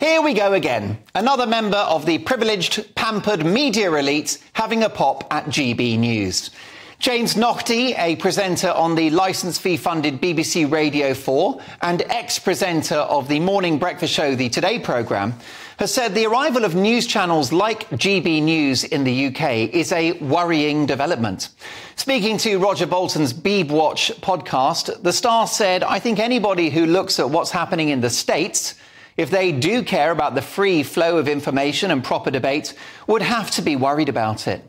Here we go again. Another member of the privileged, pampered media elite having a pop at GB News. James Naughtie, a presenter on the licence fee funded BBC Radio 4 and ex presenter of the morning breakfast show, the Today programme, has said the arrival of news channels like GB News in the UK is a worrying development. Speaking to Roger Bolton's Beeb Watch podcast, the star said, I think anybody who looks at what's happening in the States, if they do care about the free flow of information and proper debate, would have to be worried about it.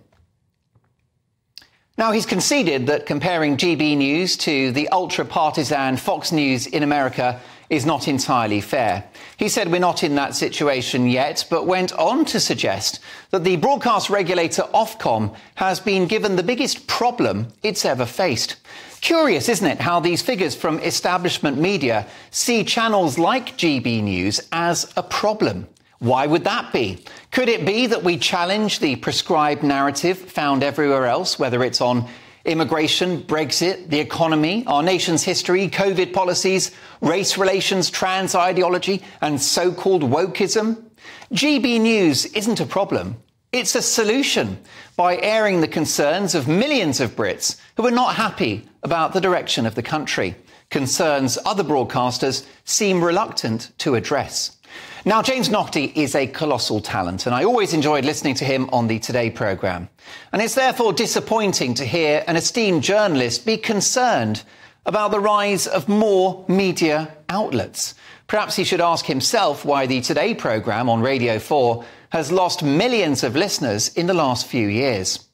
Now, he's conceded that comparing GB News to the ultra partisan Fox News in America is not entirely fair. He said we're not in that situation yet, but went on to suggest that the broadcast regulator Ofcom has been given the biggest problem it's ever faced. Curious, isn't it, how these figures from establishment media see channels like GB News as a problem? Why would that be? Could it be that we challenge the prescribed narrative found everywhere else, whether it's on immigration, Brexit, the economy, our nation's history, COVID policies, race relations, trans ideology, and so called wokeism? GB News isn't a problem. It's a solution by airing the concerns of millions of Brits who are not happy about the direction of the country, concerns other broadcasters seem reluctant to address. Now, James Naughtie is a colossal talent, and I always enjoyed listening to him on the Today programme. And it's therefore disappointing to hear an esteemed journalist be concerned about the rise of more media outlets. Perhaps he should ask himself why the Today programme on Radio 4 has lost millions of listeners in the last few years.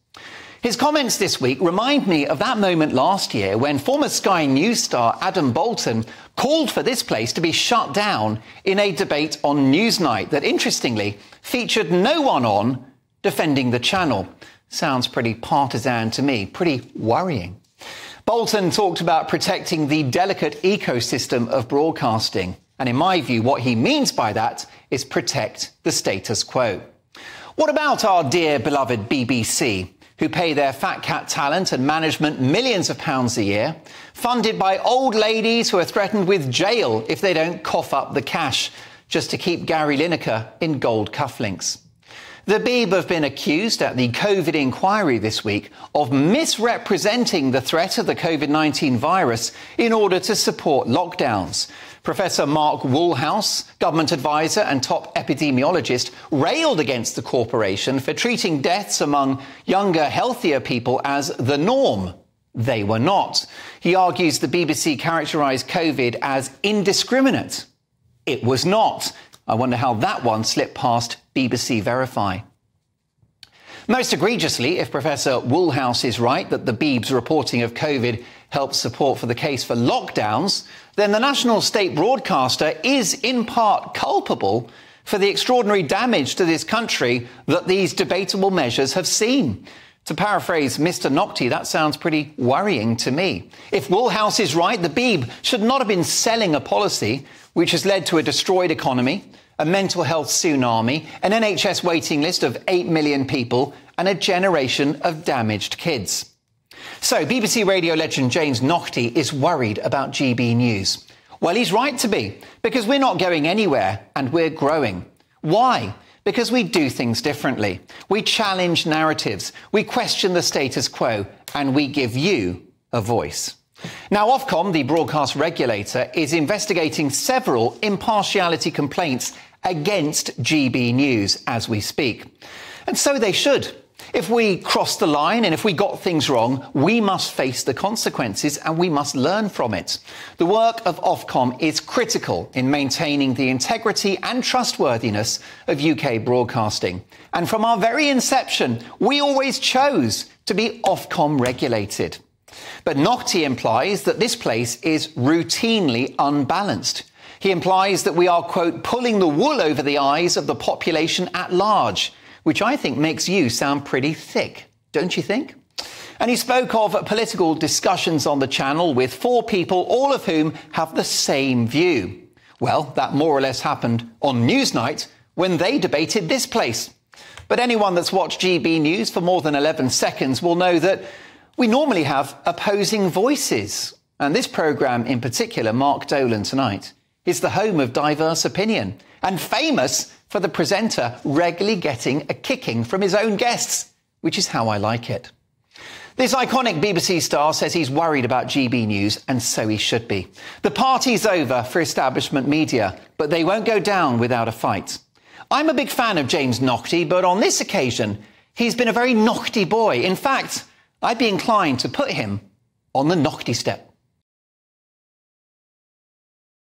His comments this week remind me of that moment last year when former Sky News star Adam Boulton called for this place to be shut down in a debate on Newsnight that, interestingly, featured no one on defending the channel. Sounds pretty partisan to me, pretty worrying. Boulton talked about protecting the delicate ecosystem of broadcasting. And in my view, what he means by that is protect the status quo. What about our dear beloved BBC? who pay their fat cat talent and management millions of pounds a year, funded by old ladies who are threatened with jail if they don't cough up the cash just to keep Gary Lineker in gold cufflinks. The Beeb have been accused at the COVID inquiry this week of misrepresenting the threat of the COVID 19 virus in order to support lockdowns. Professor Mark Woolhouse, government advisor and top epidemiologist, railed against the corporation for treating deaths among younger, healthier people as the norm. They were not. He argues the BBC characterised COVID as indiscriminate. It was not. I wonder how that one slipped past BBC Verify. Most egregiously, if Professor Woolhouse is right that the Beeb's reporting of COVID helps support for the case for lockdowns, then the national state broadcaster is in part culpable for the extraordinary damage to this country that these debatable measures have seen. To paraphrase Mr. Naughtie, that sounds pretty worrying to me. If Woolhouse is right, the Beeb should not have been selling a policy which has led to a destroyed economy, a mental health tsunami, an NHS waiting list of 8 million people, and a generation of damaged kids. So, BBC radio legend James Naughtie is worried about GB News. Well, he's right to be, because we're not going anywhere and we're growing. Why? Because we do things differently. We challenge narratives, we question the status quo, and we give you a voice. Now, Ofcom, the broadcast regulator, is investigating several impartiality complaints against GB News as we speak. And so they should. If we cross the line and if we got things wrong, we must face the consequences and we must learn from it. The work of Ofcom is critical in maintaining the integrity and trustworthiness of UK broadcasting. And from our very inception, we always chose to be Ofcom regulated. But Naughtie implies that this place is routinely unbalanced. He implies that we are, quote, pulling the wool over the eyes of the population at large which I think makes you sound pretty thick, don't you think? And he spoke of political discussions on the channel with four people, all of whom have the same view. Well, that more or less happened on Newsnight when they debated this place. But anyone that's watched GB News for more than 11 seconds will know that we normally have opposing voices. And this programme in particular, Mark Dolan Tonight, is the home of diverse opinion. and famous for the presenter regularly getting a kicking from his own guests, which is how I like it. This iconic BBC star says he's worried about GB News, and so he should be. The party's over for establishment media, but they won't go down without a fight. I'm a big fan of James Naughtie, but on this occasion, he's been a very naughty boy. In fact, I'd be inclined to put him on the Naughtie step.